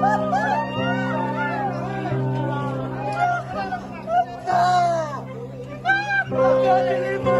Thank you.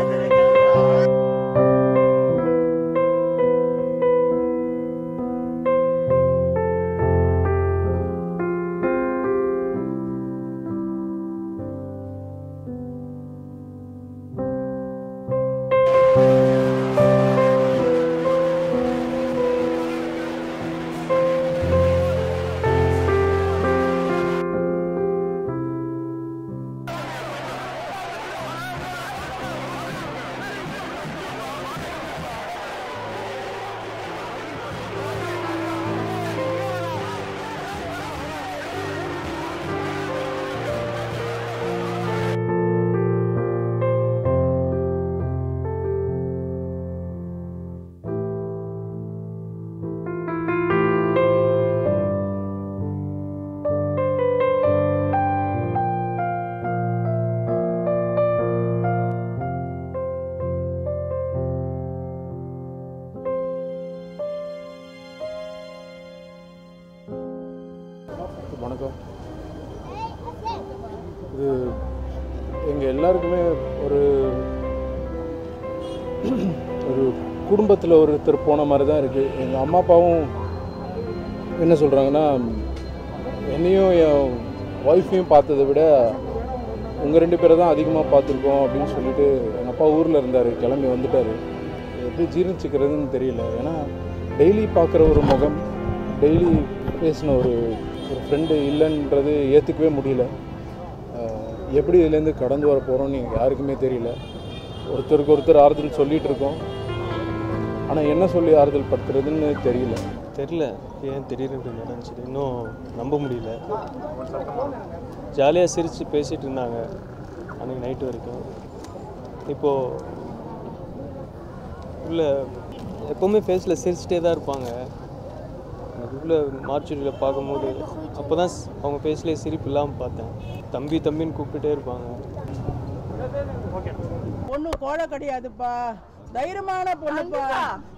வணக்கம். இது எங்கள் எல்லாருக்குமே ஒரு ஒரு குடும்பத்தில் ஒருத்தர் போன மாதிரி தான் இருக்குது எங்கள் அம்மா அப்பாவும் என்ன சொல்கிறாங்கன்னா என்னையும் என் ஒய்ஃபையும் பார்த்ததை விட உங்கள் ரெண்டு பேரை தான் அதிகமாக பார்த்துருக்கோம் அப்படின்னு சொல்லிட்டு எங்கள் அப்பா ஊரில் இருந்தார் கிளம்பி வந்துட்டார். எப்படி ஜீர்ணிச்சிக்கிறதுன்னு தெரியல. ஏன்னா டெய்லி பார்க்குற ஒரு முகம் டெய்லி பேசின ஒரு ஒரு ஃப்ரெண்டு இல்லைன்றது ஏற்றுக்கவே முடியல. எப்படி இதுலேருந்து கடந்து வர போகிறோம்னு யாருக்குமே தெரியல. ஒருத்தருக்கு ஒருத்தர் ஆறுதல் சொல்லிகிட்டு இருக்கோம். ஆனால் என்ன சொல்லி ஆறுதல் படுத்துறதுன்னு தெரியல. தெரில ஏன் திடீர்னு இப்படி நடந்துச்சு? இன்னும் நம்ப முடியல. ஜாலியாக சிரித்து பேசிகிட்டு இருந்தாங்க அன்றைக்கி நைட்டு வரைக்கும். இப்போது இல்லை எப்போவுமே ஃபேஸில் சிரிச்சிட்டே தான் இருப்பாங்க. உள்ள மார்ச்சுரியில் பார்க்கும்போது அப்போ தான் அவங்க ஃபேஸ்லேயே சிரிப்பு இல்லாமல் பார்த்தேன் தம்பி தம்பின்னு கூப்பிட்டுட்டே இருப்பாங்க பொண்ணு கோழை கிடையாதுப்பா தைரியமான பொண்ணுப்பா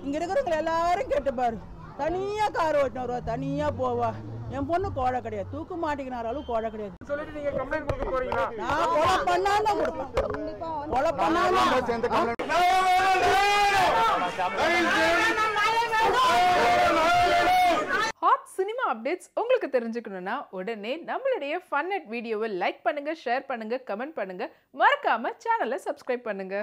இங்க இருக்கிறவங்க எல்லாரும் கேட்டு பாரு தனியா கார் ஓட்டின வருவா தனியா போவா என் பொண்ணு கோழை கிடையாது தூக்கு மாட்டிக்கினாராலும் கோழை கிடையாது நான் கொலை பண்ணாலும் கொடுப்பேன் கொலை பண்ணாலும் சினிமா அப்டேட்ஸ் உங்களுக்கு தெரிஞ்சுக்கணும்னா உடனே நம்மளுடைய ஃபன் அட் வீடியோவை லைக் பண்ணுங்க ஷேர் பண்ணுங்க கமெண்ட் பண்ணுங்க. மறக்காம சேனலை சப்ஸ்கிரைப் பண்ணுங்க.